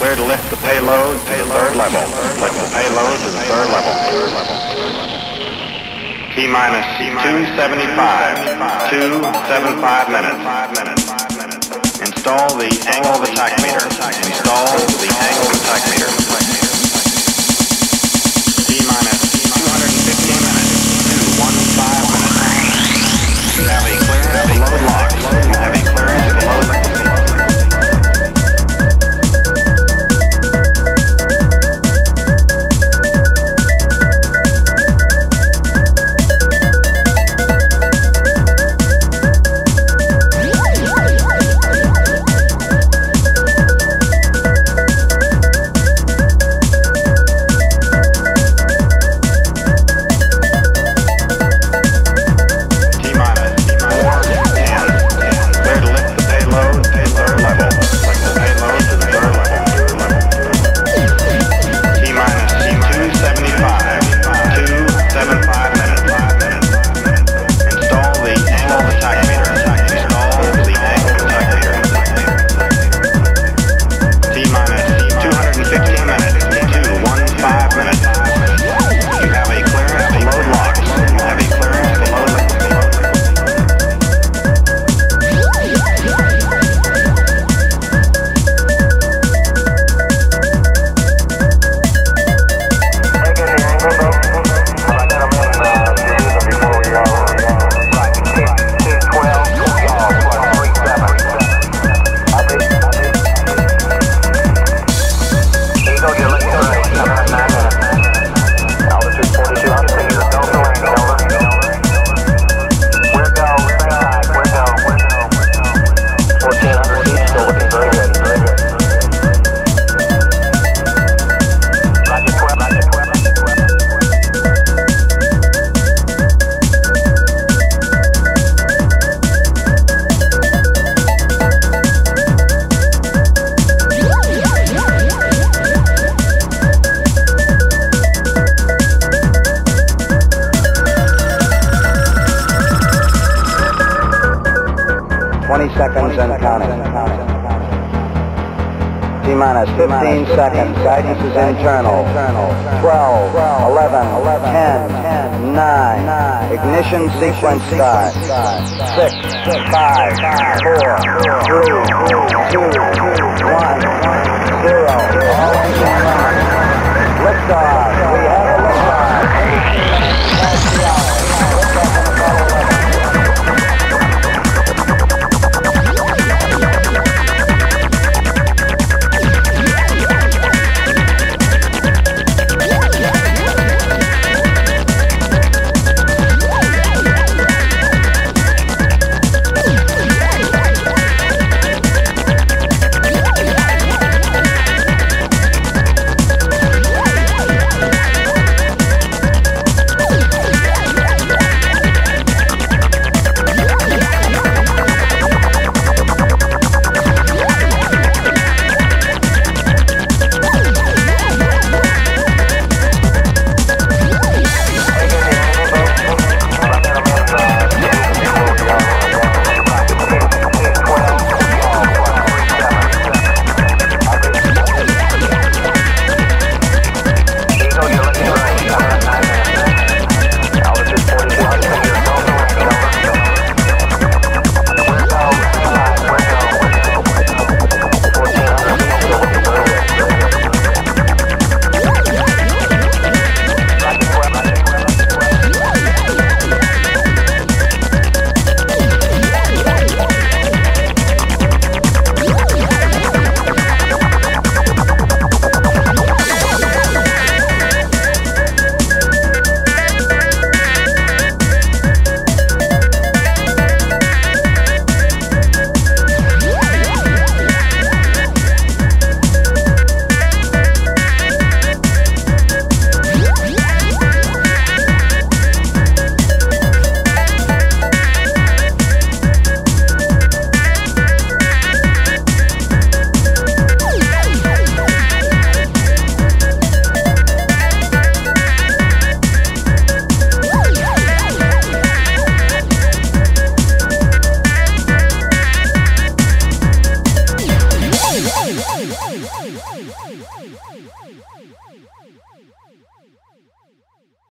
Clear to lift the payload to the third level. Lift the payload to the third level. T minus 275. 275 minutes. Install the angle of attack meter. Install the angle of attack meter. Seconds and counting. T minus 15 seconds. Guidance is internal. 12, 11, 10, 9. Ignition sequence start. 6, 5, 4, 3, 2, 1, 0. All engine running. Liftoff.